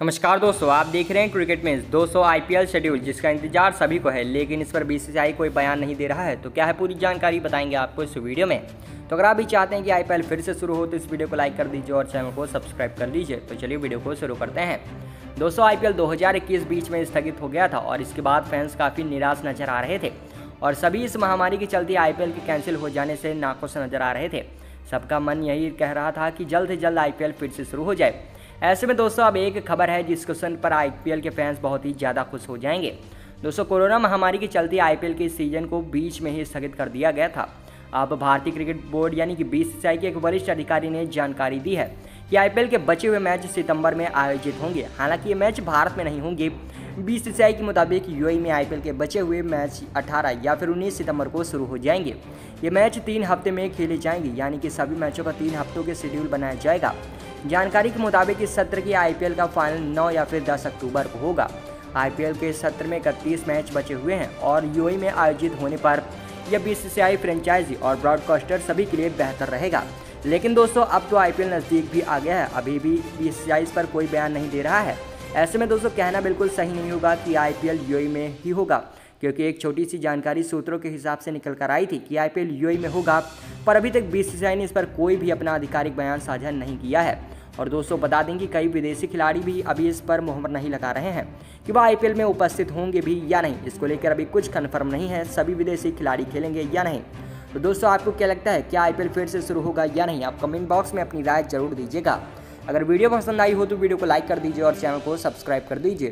नमस्कार दोस्तों, आप देख रहे हैं क्रिकेट में दोस्तों आईपीएल शेड्यूल जिसका इंतज़ार सभी को है, लेकिन इस पर बीसीसीआई कोई बयान नहीं दे रहा है तो क्या है पूरी जानकारी बताएँगे आपको इस वीडियो में। तो अगर आप भी चाहते हैं कि आईपीएल फिर से शुरू हो तो इस वीडियो को लाइक कर दीजिए और चैनल को सब्सक्राइब कर लीजिए। तो चलिए वीडियो को शुरू करते हैं। दोस्तों आईपीएल 2021 बीच में स्थगित हो गया था और इसके बाद फैंस काफ़ी निराश नज़र आ रहे थे और सभी इस महामारी के चलते आईपीएल के कैंसिल हो जाने से नाखुश नज़र आ रहे थे। सबका मन यही कह रहा था कि जल्द से जल्द आईपीएल फिर से शुरू हो जाए। ऐसे में दोस्तों, अब एक खबर है जिस क्वेश्चन पर आईपीएल के फैंस बहुत ही ज़्यादा खुश हो जाएँगे। दोस्तों, कोरोना महामारी के चलते आईपीएल के सीज़न को बीच में ही स्थगित कर दिया गया था। अब भारतीय क्रिकेट बोर्ड यानी कि बीसीसीआई के एक वरिष्ठ अधिकारी ने जानकारी दी है कि आईपीएल के बचे हुए मैच सितंबर में आयोजित होंगे। हालाँकि ये मैच भारत में नहीं होंगे। बीसीसीआई के मुताबिक यूएई में आईपीएल के बचे हुए मैच 18 या फिर 19 सितंबर को शुरू हो जाएँगे। ये मैच तीन हफ़्ते में खेले जाएँगे, यानी कि सभी मैचों का तीन हफ्तों के शेड्यूल बनाया जाएगा। जानकारी के मुताबिक इस सत्र की आईपीएल का फाइनल 9 या फिर 10 अक्टूबर को होगा। आईपीएल के सत्र में इकतीस मैच बचे हुए हैं और यूएई में आयोजित होने पर यह बीसीसीआई फ्रेंचाइजी और ब्रॉडकास्टर सभी के लिए बेहतर रहेगा। लेकिन दोस्तों, अब तो आईपीएल नज़दीक भी आ गया है। अभी भी बीसीसीआई पर कोई बयान नहीं दे रहा है। ऐसे में दोस्तों, कहना बिल्कुल सही नहीं होगा कि आईपीएल यूएई में ही होगा, क्योंकि एक छोटी सी जानकारी सूत्रों के हिसाब से निकल कर आई थी कि आईपीएल यूएई में होगा, पर अभी तक बीसीसीआई ने इस पर कोई भी अपना आधिकारिक बयान साझा नहीं किया है। और दोस्तों बता दें कि कई विदेशी खिलाड़ी भी अभी इस पर मुहर नहीं लगा रहे हैं कि वह आईपीएल में उपस्थित होंगे भी या नहीं। इसको लेकर अभी कुछ कन्फर्म नहीं है सभी विदेशी खिलाड़ी खेलेंगे या नहीं। तो दोस्तों, आपको क्या लगता है, क्या आईपीएल फिर से शुरू होगा या नहीं? आप कमेंट बॉक्स में अपनी राय ज़रूर दीजिएगा। अगर वीडियो पसंद आई हो तो वीडियो को लाइक कर दीजिए और चैनल को सब्सक्राइब कर दीजिए।